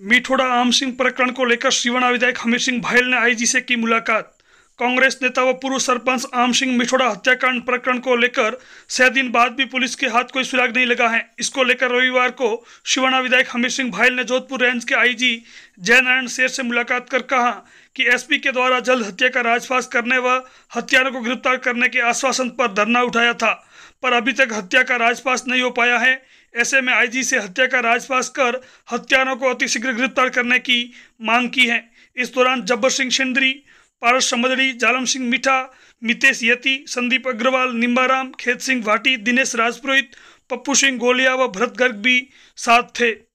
मिठोड़ा आम सिंह प्रकरण को लेकर शिवना विधायक हमीर सिंह भायल ने आईजी से की मुलाकात। कांग्रेस नेता व पूर्व सरपंच आम सिंह मिठोड़ा हत्याकांड प्रकरण को लेकर छह दिन बाद भी पुलिस के हाथ कोई सुराग नहीं लगा है। इसको लेकर रविवार को शिवना विधायक हमीर सिंह भायल ने जोधपुर रेंज के आईजी जयनारायण शेर से मुलाकात कर कहा कि एसपी के द्वारा जल्द हत्या का राजपास करने व हत्यारों को गिरफ़्तार करने के आश्वासन पर धरना उठाया था, पर अभी तक हत्या का राजपास नहीं हो पाया है। ऐसे में आईजी से हत्या का राजपास कर हत्यारों को अतिशीघ्र गिरफ़्तार करने की मांग की है। इस दौरान जब्बर सिंह शिंदरी, पारस समदड़ी जालम सिंह मीठा, मितेश यति, संदीप अग्रवाल, निम्बाराम, खेत सिंह भाटी दिनेश राजपुरोहित, पप्पू सिंह गोलिया व भरत गर्ग भी साथ थे।